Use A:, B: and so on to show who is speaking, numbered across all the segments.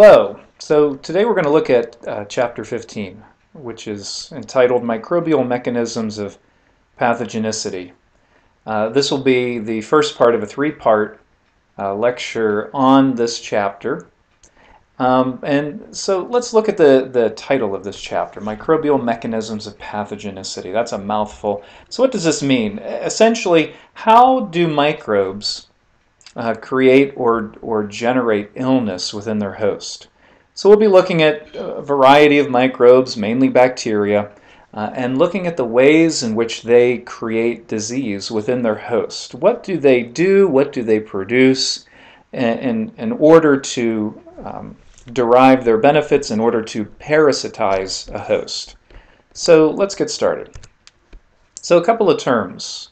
A: Hello. So today we're going to look at uh, chapter 15, which is entitled Microbial Mechanisms of Pathogenicity. Uh, this will be the first part of a three-part uh, lecture on this chapter. Um, and so let's look at the, the title of this chapter, Microbial Mechanisms of Pathogenicity. That's a mouthful. So what does this mean? Essentially, how do microbes uh, create or, or generate illness within their host. So we'll be looking at a variety of microbes, mainly bacteria, uh, and looking at the ways in which they create disease within their host. What do they do? What do they produce in, in, in order to um, derive their benefits, in order to parasitize a host? So let's get started. So a couple of terms.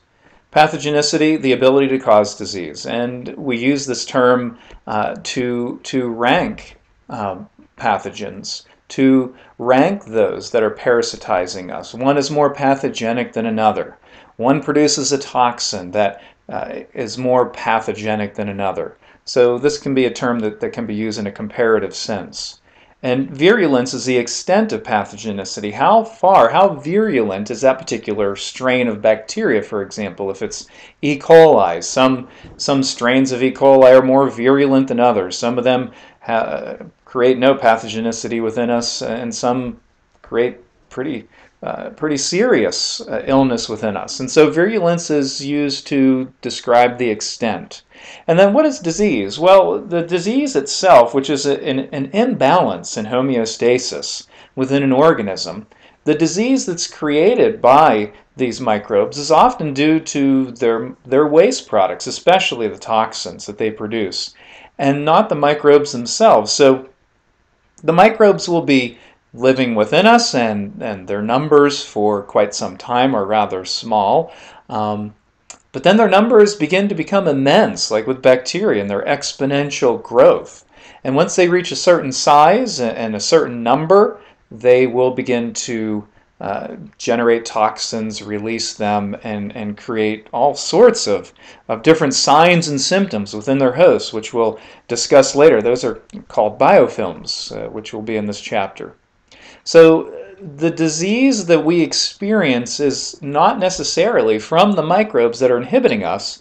A: Pathogenicity, the ability to cause disease. And we use this term uh, to, to rank um, pathogens, to rank those that are parasitizing us. One is more pathogenic than another. One produces a toxin that uh, is more pathogenic than another. So this can be a term that, that can be used in a comparative sense. And virulence is the extent of pathogenicity. How far, how virulent is that particular strain of bacteria, for example? If it's E. coli, some, some strains of E. coli are more virulent than others. Some of them uh, create no pathogenicity within us, and some create pretty uh, pretty serious uh, illness within us. And so virulence is used to describe the extent. And then what is disease? Well, the disease itself, which is a, an, an imbalance in homeostasis within an organism, the disease that's created by these microbes is often due to their, their waste products, especially the toxins that they produce, and not the microbes themselves. So the microbes will be living within us, and, and their numbers for quite some time are rather small. Um, but then their numbers begin to become immense, like with bacteria and their exponential growth. And once they reach a certain size and a certain number, they will begin to uh, generate toxins, release them, and, and create all sorts of, of different signs and symptoms within their host, which we'll discuss later. Those are called biofilms, uh, which will be in this chapter. So the disease that we experience is not necessarily from the microbes that are inhibiting us,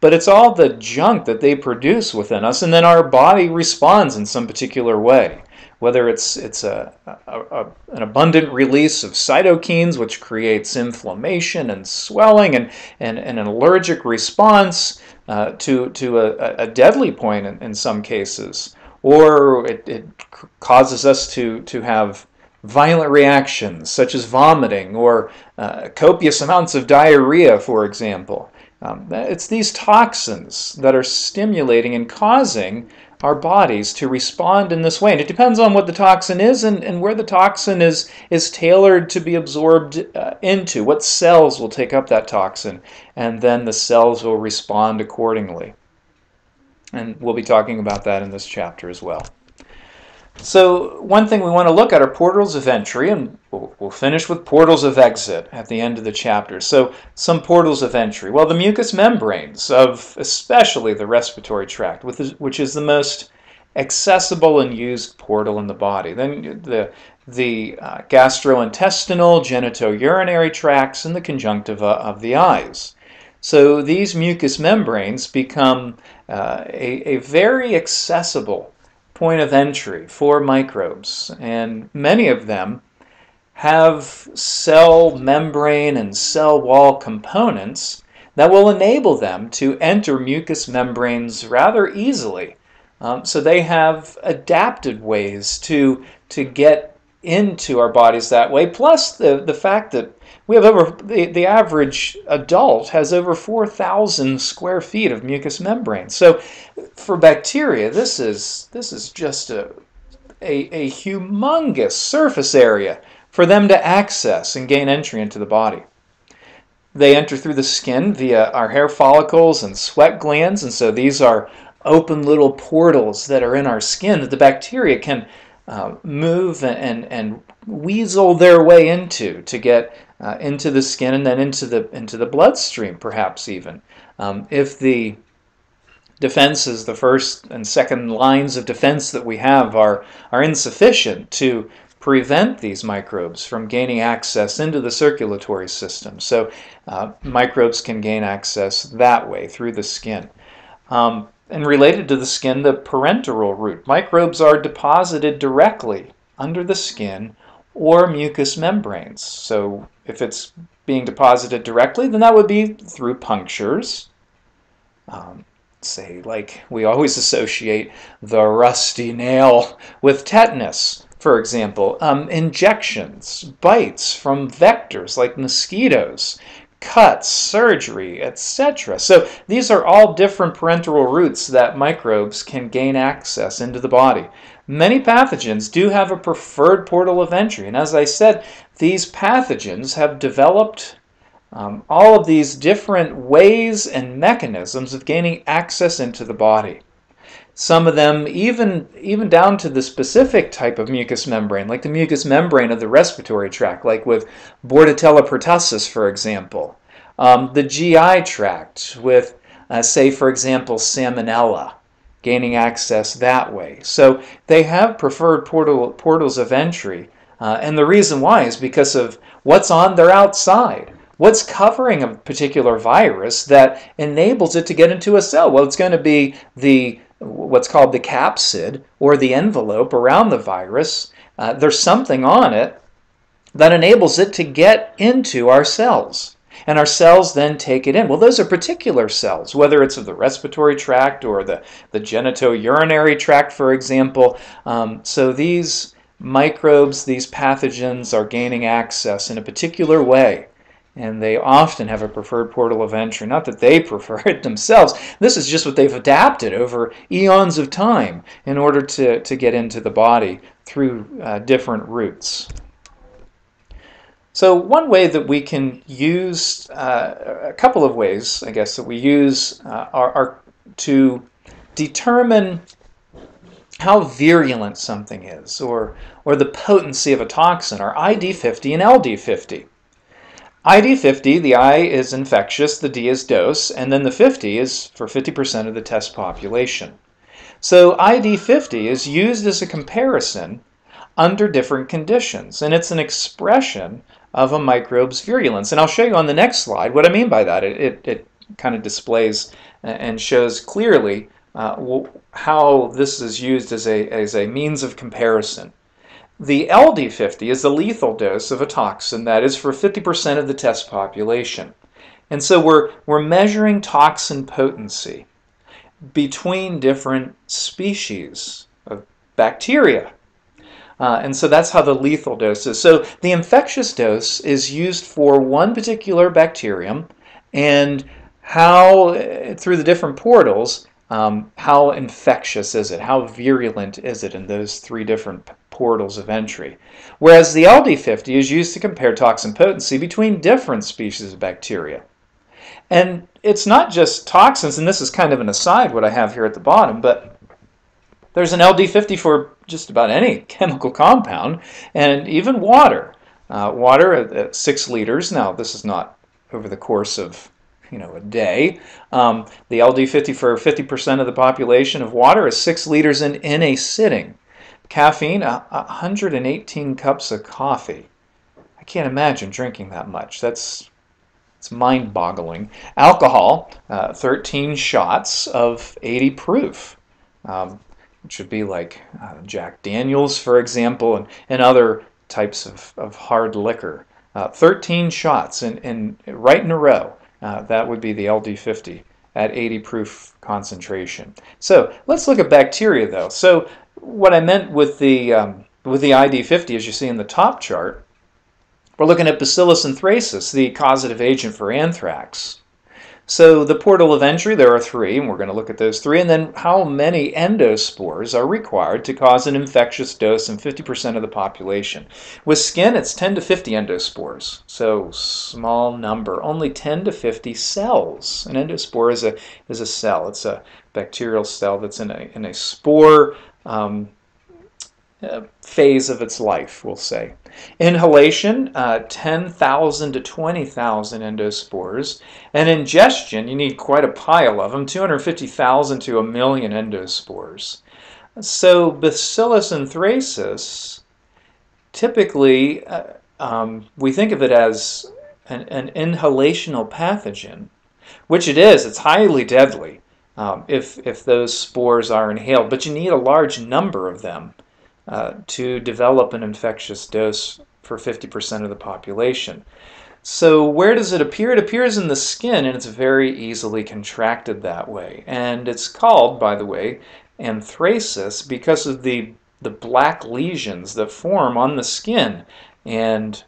A: but it's all the junk that they produce within us, and then our body responds in some particular way. Whether it's it's a, a, a an abundant release of cytokines, which creates inflammation and swelling, and, and, and an allergic response uh, to to a, a deadly point in, in some cases, or it, it causes us to to have violent reactions such as vomiting or uh, copious amounts of diarrhea, for example. Um, it's these toxins that are stimulating and causing our bodies to respond in this way. And it depends on what the toxin is and, and where the toxin is, is tailored to be absorbed uh, into, what cells will take up that toxin, and then the cells will respond accordingly. And we'll be talking about that in this chapter as well. So one thing we want to look at are portals of entry, and we'll, finish with portals of exit at the end of the chapter. So some portals of entry. Well, the mucous membranes of especially the respiratory tract, which is the most accessible and used portal in the body. Then the, the uh, gastrointestinal, genitourinary tracts, and the conjunctiva of the eyes. So these mucous membranes become uh, a, a very accessible point of entry for microbes, and many of them have cell membrane and cell wall components that will enable them to enter mucous membranes rather easily. Um, so they have adapted ways to, to get into our bodies that way, plus the, the fact that we have over, the, the average adult has over 4,000 square feet of mucous membrane. So for bacteria, this is, this is just a, a, a humongous surface area for them to access and gain entry into the body. They enter through the skin via our hair follicles and sweat glands, and so these are open little portals that are in our skin that the bacteria can uh, move and, and weasel their way into to get uh, into the skin and then into the into the bloodstream, perhaps even. Um, if the defenses, the first and second lines of defense that we have are, are insufficient to prevent these microbes from gaining access into the circulatory system. So uh, microbes can gain access that way through the skin. Um, and related to the skin, the parenteral route. Microbes are deposited directly under the skin or mucous membranes. So if it's being deposited directly, then that would be through punctures. Um, say, like we always associate the rusty nail with tetanus, for example. Um, injections, bites from vectors like mosquitoes, cuts, surgery, etc. So these are all different parenteral routes that microbes can gain access into the body. Many pathogens do have a preferred portal of entry, and as I said, these pathogens have developed um, all of these different ways and mechanisms of gaining access into the body. Some of them even, even down to the specific type of mucous membrane, like the mucous membrane of the respiratory tract, like with Bordetella pertussis, for example. Um, the GI tract with, uh, say, for example, Salmonella, gaining access that way. So they have preferred portal, portals of entry. Uh, and the reason why is because of what's on their outside. What's covering a particular virus that enables it to get into a cell? Well, it's going to be the what's called the capsid or the envelope around the virus. Uh, there's something on it that enables it to get into our cells. And our cells then take it in. Well, those are particular cells, whether it's of the respiratory tract or the, the genitourinary tract, for example. Um, so these microbes, these pathogens are gaining access in a particular way and they often have a preferred portal of entry. Not that they prefer it themselves. This is just what they've adapted over eons of time in order to, to get into the body through uh, different routes. So one way that we can use, uh, a couple of ways, I guess, that we use uh, are, are to determine how virulent something is or, or the potency of a toxin are ID50 and LD50. ID50, the I is infectious, the D is dose, and then the 50 is for 50% of the test population. So ID50 is used as a comparison under different conditions, and it's an expression of a microbe's virulence. And I'll show you on the next slide what I mean by that. It, it, it kind of displays and shows clearly uh, how this is used as a, as a means of comparison. The LD50 is the lethal dose of a toxin that is for 50% of the test population. And so we're, we're measuring toxin potency between different species of bacteria. Uh, and so that's how the lethal dose is. So the infectious dose is used for one particular bacterium and how, through the different portals, um, how infectious is it? How virulent is it in those three different portals of entry? Whereas the LD50 is used to compare toxin potency between different species of bacteria. And it's not just toxins, and this is kind of an aside what I have here at the bottom, but there's an LD50 for just about any chemical compound and even water. Uh, water at, 6 liters. Now, this is not over the course of you know, a day. Um, the LD50 for 50% of the population of water is 6 liters in, in a sitting. Caffeine, uh, 118 cups of coffee. I can't imagine drinking that much. That's it's mind-boggling. Alcohol, uh, 13 shots of 80 proof, um, which would be like uh, Jack Daniels, for example, and, and other types of, of hard liquor. Uh, 13 shots in, in right in a row. Uh, that would be the LD50 at 80 proof concentration. So let's look at bacteria though. So what I meant with the, um, with the ID50 as you see in the top chart, we're looking at Bacillus anthracis, the causative agent for anthrax. So the portal of entry, there are three, and we're going to look at those three, and then how many endospores are required to cause an infectious dose in 50% of the population. With skin, it's 10 to 50 endospores, so small number, only 10 to 50 cells. An endospore is a, is a cell. It's a bacterial cell that's in a, in a spore um, phase of its life, we'll say. Inhalation, uh, 10,000 to 20,000 endospores. And ingestion, you need quite a pile of them, 250,000 to a million endospores. So Bacillus anthracis, typically, uh, um, we think of it as an, an, inhalational pathogen, which it is. It's highly deadly um, if, if those spores are inhaled, but you need a large number of them uh, to develop an infectious dose for 50% of the population. So where does it appear? It appears in the skin and it's very easily contracted that way. And it's called, by the way, anthracis because of the, the black lesions that form on the skin. And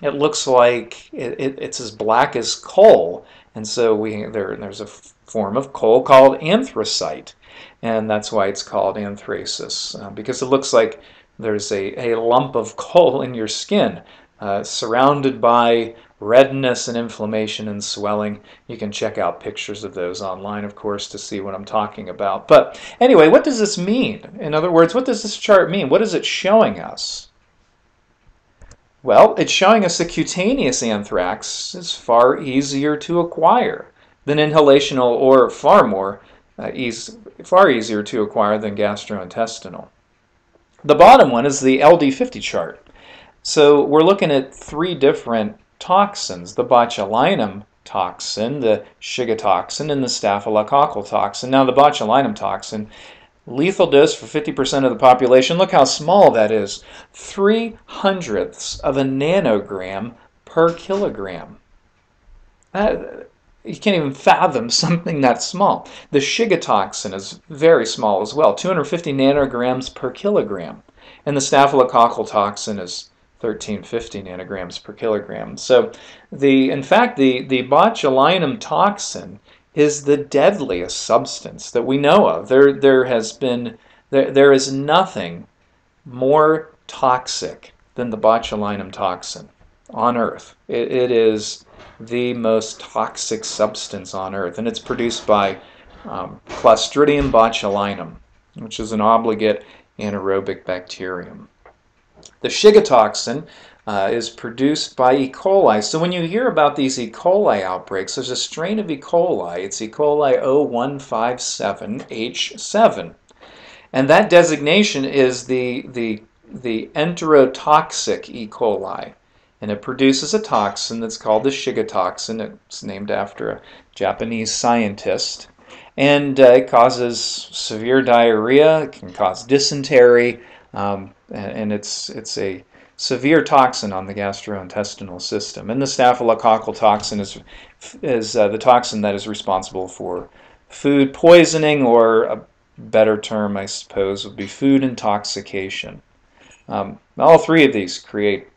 A: it looks like it, it, it's as black as coal. And so we there, there's a form of coal called anthracite and that's why it's called anthracis uh, because it looks like there's a, a lump of coal in your skin uh, surrounded by redness and inflammation and swelling. You can check out pictures of those online, of course, to see what I'm talking about. But anyway, what does this mean? In other words, what does this chart mean? What is it showing us? Well, it's showing us that cutaneous anthrax is far easier to acquire than inhalational or far more uh, easy, far easier to acquire than gastrointestinal. The bottom one is the LD50 chart. So we're looking at three different toxins, the botulinum toxin, the Shiga toxin, and the staphylococcal toxin. Now the botulinum toxin, lethal dose for 50% of the population. Look how small that is. Three hundredths of a nanogram per kilogram. That, you can't even fathom something that small. The Shiga toxin is very small as well, 250 nanograms per kilogram. And the staphylococcal toxin is 1350 nanograms per kilogram. So the in fact the, the botulinum toxin is the deadliest substance that we know of. There there has been there, there is nothing more toxic than the botulinum toxin on earth. it, it is the most toxic substance on Earth, and it's produced by um, Clostridium botulinum, which is an obligate anaerobic bacterium. The Shiga toxin uh, is produced by E. coli. So when you hear about these E. coli outbreaks, there's a strain of E. coli. It's E. coli 0157H7. And that designation is the, the, the enterotoxic E. coli and it produces a toxin that's called the Shiga toxin. It's named after a Japanese scientist. And uh, it causes severe diarrhea, it can cause dysentery, um, and, and it's, it's a severe toxin on the gastrointestinal system. And the staphylococcal toxin is, is uh, the toxin that is responsible for food poisoning, or a better term, I suppose, would be food intoxication. Um, all three of these create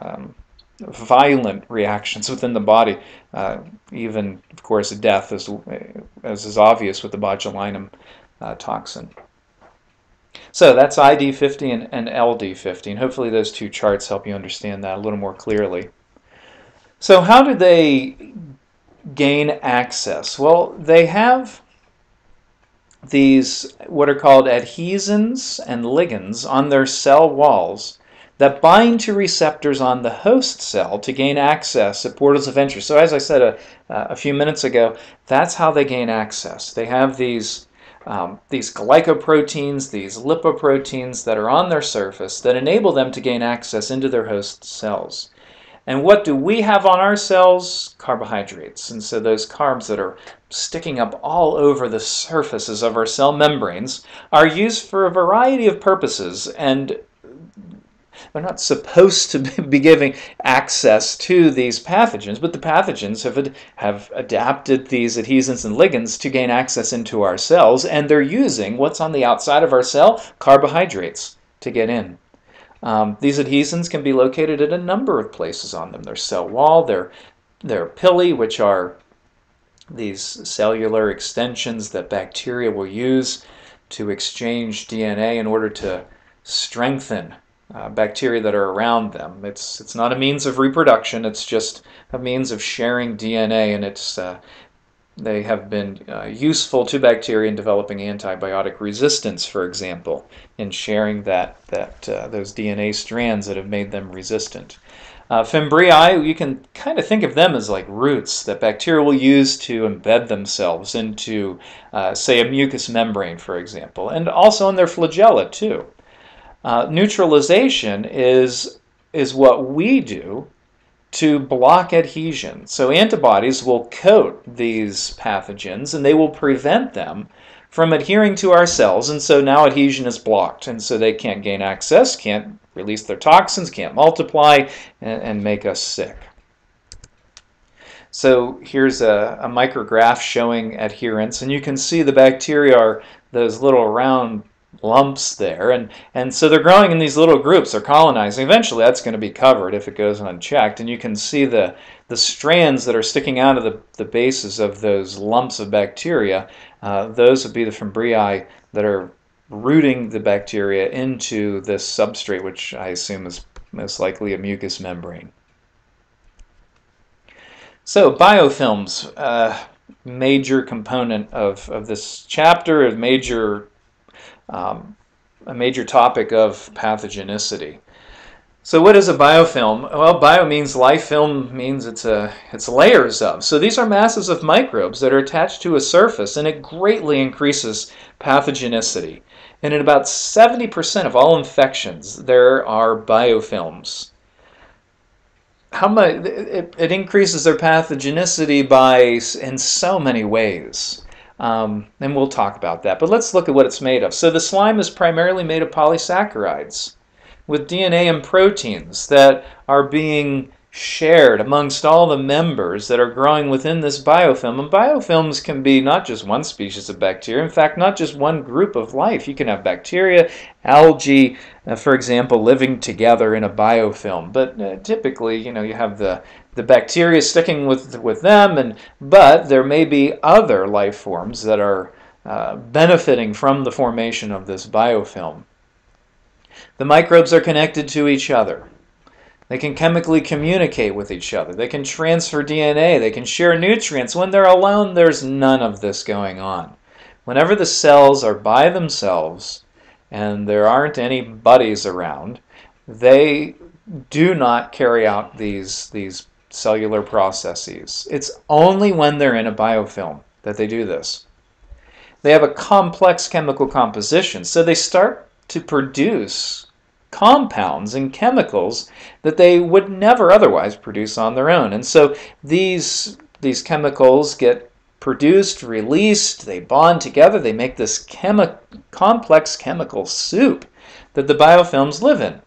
A: um, violent reactions within the body, uh, even, of course, death, as, as is obvious with the botulinum uh, toxin. So that's ID50 and, and LD50, and hopefully those two charts help you understand that a little more clearly. So how do they gain access? Well, they have these what are called adhesins and ligands on their cell walls that bind to receptors on the host cell to gain access at portals of entry. So as I said a, a few minutes ago, that's how they gain access. They have these, um, these glycoproteins, these lipoproteins that are on their surface that enable them to gain access into their host cells. And what do we have on our cells? Carbohydrates. And so those carbs that are sticking up all over the surfaces of our cell membranes are used for a variety of purposes. And they're not supposed to be giving access to these pathogens, but the pathogens have, have adapted these adhesins and ligands to gain access into our cells, and they're using what's on the outside of our cell, carbohydrates, to get in. Um, these adhesins can be located at a number of places on them. Their cell wall, their, their pili, which are these cellular extensions that bacteria will use to exchange DNA in order to strengthen uh, bacteria that are around them. It's, it's not a means of reproduction, it's just a means of sharing DNA and it's uh, they have been uh, useful to bacteria in developing antibiotic resistance, for example, in sharing that, that uh, those DNA strands that have made them resistant. Uh, fimbriae, you can kind of think of them as like roots that bacteria will use to embed themselves into, uh, say, a mucous membrane, for example, and also in their flagella, too. Uh, neutralization is, is what we do to block adhesion. So antibodies will coat these pathogens and they will prevent them from adhering to our cells and so now adhesion is blocked and so they can't gain access, can't release their toxins, can't multiply and, and make us sick. So here's a, a micrograph showing adherence and you can see the bacteria are those little round lumps there. And and so they're growing in these little groups. They're colonizing. Eventually that's going to be covered if it goes unchecked. And you can see the the strands that are sticking out of the, the bases of those lumps of bacteria. Uh, those would be the fimbriae that are rooting the bacteria into this substrate which I assume is most likely a mucous membrane. So biofilms uh, major component of, of this chapter a major um, a major topic of pathogenicity. So what is a biofilm? Well, bio means life, film means it's a it's layers of. So these are masses of microbes that are attached to a surface and it greatly increases pathogenicity. And in about 70% of all infections, there are biofilms. How much it, it increases their pathogenicity by in so many ways. Um, and we'll talk about that. But let's look at what it's made of. So the slime is primarily made of polysaccharides with DNA and proteins that are being shared amongst all the members that are growing within this biofilm. And biofilms can be not just one species of bacteria, in fact, not just one group of life. You can have bacteria, algae, uh, for example, living together in a biofilm. But uh, typically, you know, you have the the bacteria sticking with with them, and but there may be other life forms that are uh, benefiting from the formation of this biofilm. The microbes are connected to each other. They can chemically communicate with each other. They can transfer DNA. They can share nutrients. When they're alone, there's none of this going on. Whenever the cells are by themselves and there aren't any buddies around, they do not carry out these, these cellular processes. It's only when they're in a biofilm that they do this. They have a complex chemical composition, so they start to produce compounds and chemicals that they would never otherwise produce on their own. And so these, these chemicals get produced, released, they bond together, they make this chemi complex chemical soup that the biofilms live in.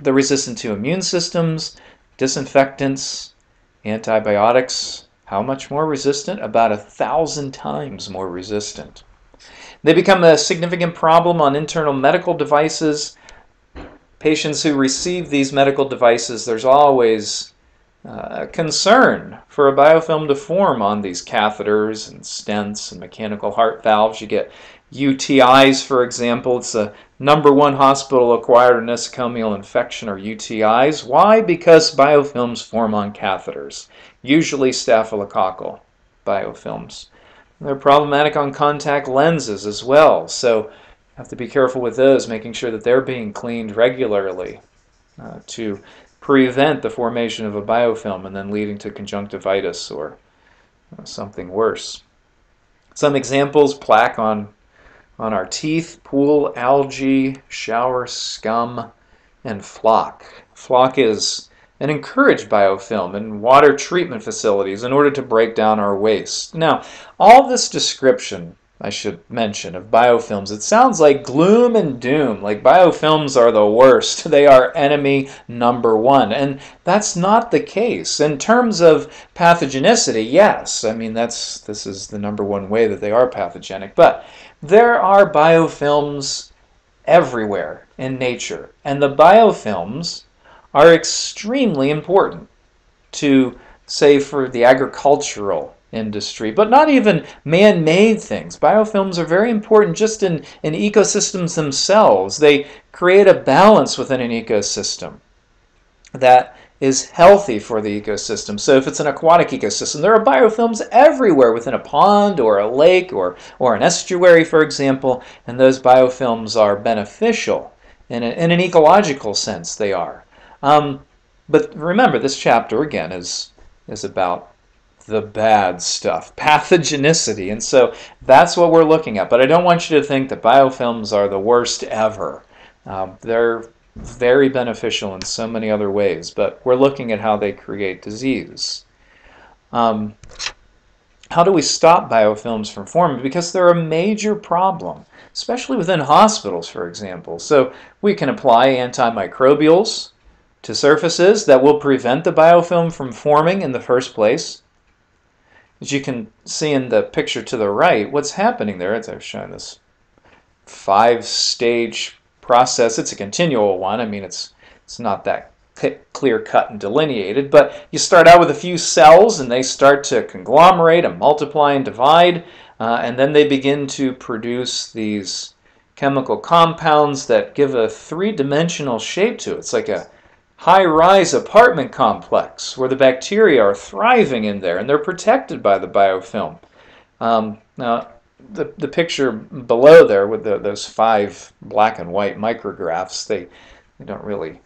A: They're resistant to immune systems, Disinfectants, antibiotics, how much more resistant? About a thousand times more resistant. They become a significant problem on internal medical devices. Patients who receive these medical devices, there's always uh, concern for a biofilm to form on these catheters and stents and mechanical heart valves. You get UTIs, for example. It's the number one hospital-acquired nosocomial infection, or UTIs. Why? Because biofilms form on catheters, usually staphylococcal biofilms. They're problematic on contact lenses as well, so have to be careful with those, making sure that they're being cleaned regularly uh, to prevent the formation of a biofilm and then leading to conjunctivitis or uh, something worse. Some examples, plaque on on our teeth, pool, algae, shower, scum, and floc. Floc is an encouraged biofilm in water treatment facilities in order to break down our waste. Now, all this description, I should mention, of biofilms, it sounds like gloom and doom, like biofilms are the worst. They are enemy number one. And that's not the case. In terms of pathogenicity, yes. I mean, that's this is the number one way that they are pathogenic. But there are biofilms everywhere in nature, and the biofilms are extremely important to, say, for the agricultural industry, but not even man-made things. Biofilms are very important just in, in ecosystems themselves. They create a balance within an ecosystem that is healthy for the ecosystem. So if it's an aquatic ecosystem, there are biofilms everywhere within a pond or a lake or, or an estuary, for example, and those biofilms are beneficial. In, a, in an ecological sense, they are. Um, but remember, this chapter, again, is, is about the bad stuff, pathogenicity. And so that's what we're looking at. But I don't want you to think that biofilms are the worst ever. Um, they're very beneficial in so many other ways, but we're looking at how they create disease. Um, how do we stop biofilms from forming? Because they're a major problem, especially within hospitals, for example. So we can apply antimicrobials to surfaces that will prevent the biofilm from forming in the first place. As you can see in the picture to the right, what's happening there, as I've shown this five-stage process. It's a continual one. I mean, it's it's not that clear cut and delineated, but you start out with a few cells and they start to conglomerate and multiply and divide, uh, and then they begin to produce these chemical compounds that give a three-dimensional shape to it. It's like a high-rise apartment complex where the bacteria are thriving in there and they're protected by the biofilm. Um, now, the, the picture below there with the, those five black and white micrographs, they, they don't really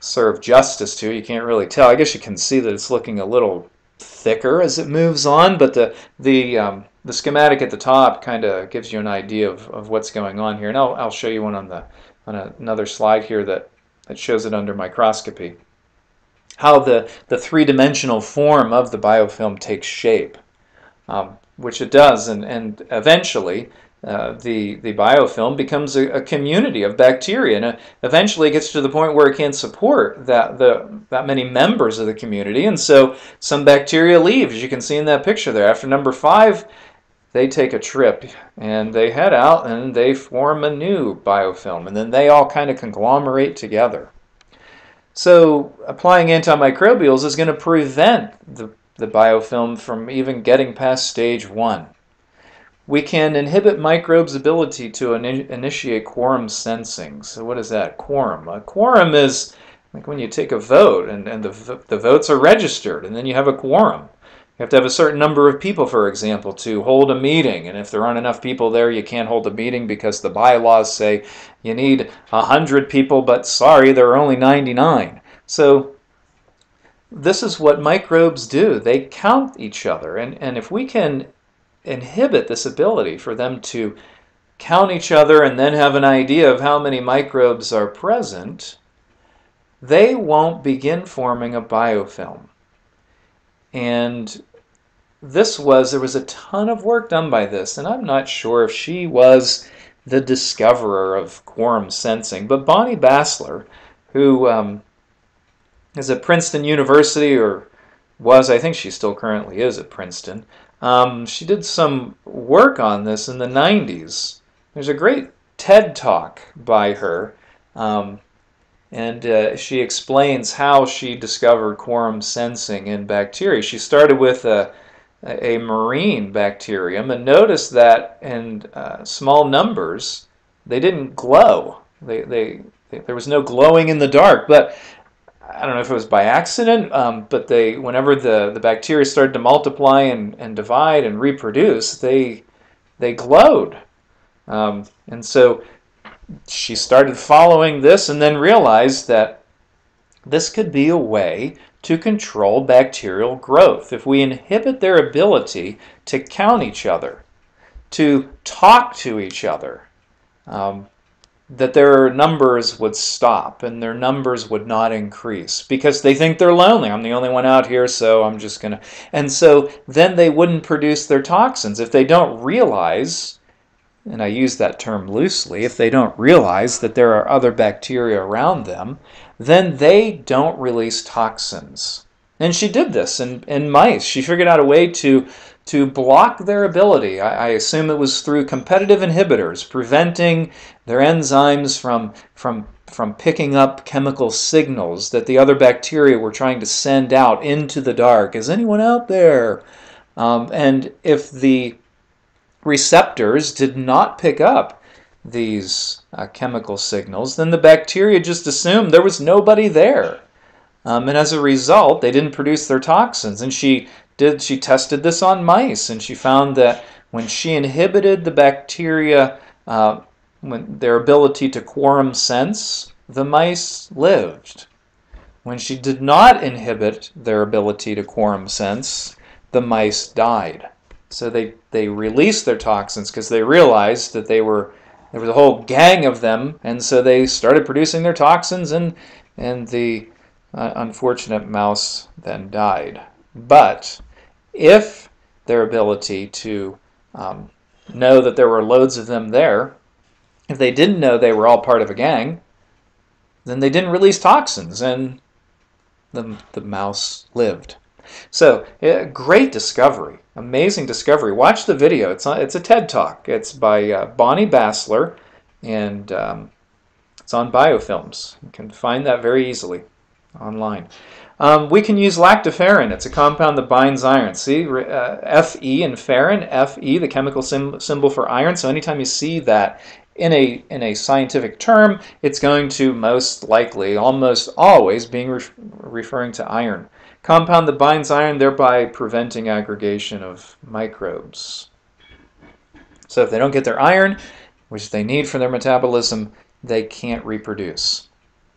A: serve justice to. You can't really tell. I guess you can see that it's looking a little thicker as it moves on, but the the um, the schematic at the top kind of gives you an idea of, of what's going on here. And I'll, I'll show you one on the on a, another slide here that, that shows it under microscopy. How the, the three-dimensional form of the biofilm takes shape. Um, which it does, and, and eventually uh, the, the biofilm becomes a, a, community of bacteria, and uh, eventually it gets to the point where it can't support that, the, that many members of the community, and so some bacteria leave, as you can see in that picture there. After number five, they take a trip, and they head out, and they form a new biofilm, and then they all kind of conglomerate together. So applying antimicrobials is going to prevent the the biofilm from even getting past stage one. We can inhibit microbes' ability to in initiate quorum sensing. So what is that? Quorum. A quorum is like when you take a vote and, and the, the votes are registered and then you have a quorum. You have to have a certain number of people, for example, to hold a meeting. And if there aren't enough people there, you can't hold a meeting because the bylaws say you need 100 people, but sorry, there are only 99. So this is what microbes do. They count each other. And, and if we can inhibit this ability for them to count each other and then have an idea of how many microbes are present, they won't begin forming a biofilm. And this was, there was a ton of work done by this, and I'm not sure if she was the discoverer of quorum sensing, but Bonnie Bassler, who um, is at Princeton University, or was, I think she still currently is at Princeton. Um, she did some work on this in the 90s. There's a great TED talk by her, um, and uh, she explains how she discovered quorum sensing in bacteria. She started with a, a marine bacterium and noticed that in uh, small numbers they didn't glow. They, they, they, there was no glowing in the dark, but I don't know if it was by accident, um, but they, whenever the, the bacteria started to multiply and, and divide and reproduce, they, they glowed. Um, and so she started following this and then realized that this could be a way to control bacterial growth. If we inhibit their ability to count each other, to talk to each other, um, that their numbers would stop and their numbers would not increase because they think they're lonely. I'm the only one out here, so I'm just going to. And so then they wouldn't produce their toxins. If they don't realize, and I use that term loosely, if they don't realize that there are other bacteria around them, then they don't release toxins. And she did this in, in mice. She figured out a way to to block their ability. I, I, assume it was through competitive inhibitors, preventing their enzymes from, from, from picking up chemical signals that the other bacteria were trying to send out into the dark. Is anyone out there? Um, and if the receptors did not pick up these uh, chemical signals, then the bacteria just assumed there was nobody there. Um, and as a result, they didn't produce their toxins. And she did she tested this on mice, and she found that when she inhibited the bacteria, uh, when their ability to quorum sense, the mice lived. When she did not inhibit their ability to quorum sense, the mice died. So they, they released their toxins because they realized that they were there was a whole gang of them, and so they started producing their toxins, and and the uh, unfortunate mouse then died. But if their ability to um, know that there were loads of them there, if they didn't know they were all part of a gang, then they didn't release toxins, and the, the mouse lived. So, great discovery, amazing discovery. Watch the video. It's on, it's a TED Talk. It's by uh, Bonnie Bassler, and um, it's on biofilms. You can find that very easily online. Um, we can use lactoferrin. It's a compound that binds iron. See, uh, Fe in ferrin, Fe, the chemical symbol for iron. So anytime you see that in a, in a scientific term, it's going to most likely, almost always, being re referring to iron. Compound that binds iron, thereby preventing aggregation of microbes. So if they don't get their iron, which they need for their metabolism, they can't reproduce.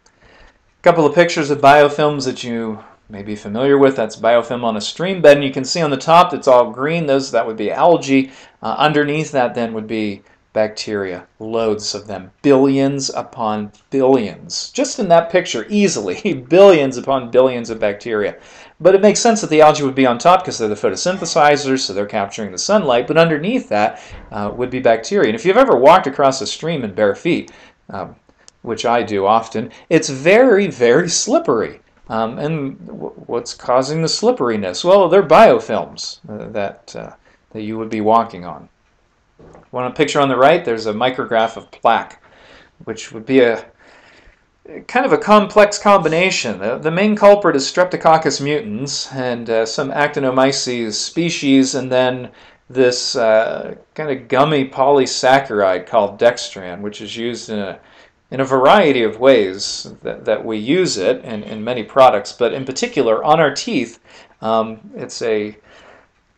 A: A couple of pictures of biofilms that you may be familiar with. That's biofilm on a stream bed, and you can see on the top it's all green. Those that would be algae. Uh, underneath that then would be bacteria, loads of them, billions upon billions. Just in that picture, easily, billions upon billions of bacteria. But it makes sense that the algae would be on top because they're the photosynthesizers, so they're capturing the sunlight. But underneath that uh, would be bacteria. And if you've ever walked across a stream in bare feet, um, which I do often, it's very, very slippery. Um, and what's causing the slipperiness? Well, they're biofilms uh, that, uh, that you would be walking on. One picture on the right, there's a micrograph of plaque, which would be a kind of a complex combination. The, the main culprit is Streptococcus mutans and uh, some Actinomyces species, and then this uh, kind of gummy polysaccharide called dextran, which is used in a in a variety of ways that, that we use it in, in many products, but in particular on our teeth, um, it's a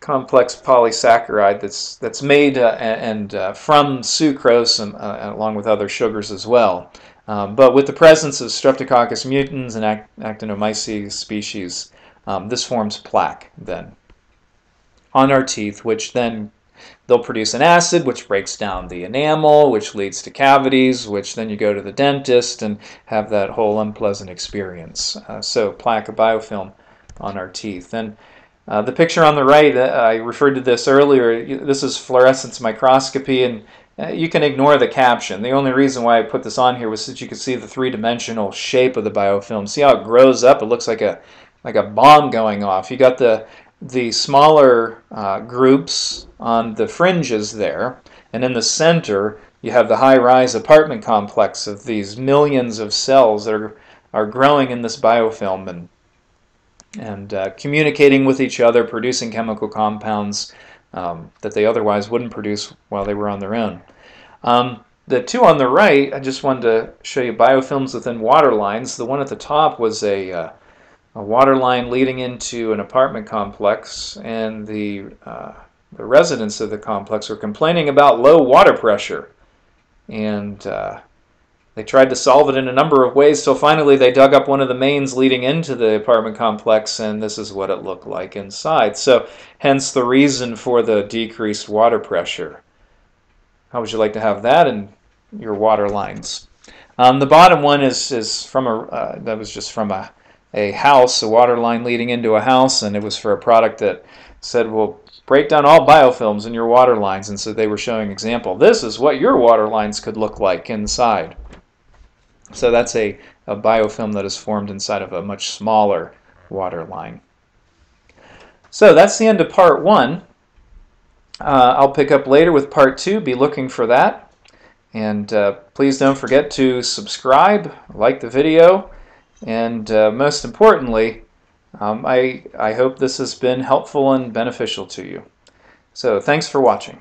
A: complex polysaccharide that's that's made uh, and uh, from sucrose and, uh, along with other sugars as well. Um, but with the presence of Streptococcus mutans and Act Actinomyces species, um, this forms plaque then on our teeth, which then they'll produce an acid which breaks down the enamel, which leads to cavities, which then you go to the dentist and have that whole unpleasant experience. Uh, so plaque, a biofilm on our teeth. And uh, the picture on the right, uh, I referred to this earlier, this is fluorescence microscopy, and uh, you can ignore the caption. The only reason why I put this on here was that you could see the three-dimensional shape of the biofilm. See how it grows up? It looks like a like a bomb going off. You got the the smaller uh, groups on the fringes there, and in the center you have the high-rise apartment complex of these millions of cells that are, are growing in this biofilm and and uh, communicating with each other, producing chemical compounds um, that they otherwise wouldn't produce while they were on their own. Um, the two on the right, I just wanted to show you biofilms within water lines. The one at the top was a, uh, a water line leading into an apartment complex, and the, uh, the residents of the complex were complaining about low water pressure. And uh, they tried to solve it in a number of ways, so finally they dug up one of the mains leading into the apartment complex, and this is what it looked like inside. So, hence the reason for the decreased water pressure. How would you like to have that in your water lines? Um, the bottom one is, is from a, uh, that was just from a, a house, a water line leading into a house, and it was for a product that said, well, break down all biofilms in your water lines, and so they were showing example. This is what your water lines could look like inside. So that's a, a biofilm that is formed inside of a much smaller water line. So that's the end of part one. Uh, I'll pick up later with part two. Be looking for that. And uh, please don't forget to subscribe, like the video, and uh, most importantly, um, I, I hope this has been helpful and beneficial to you. So thanks for watching.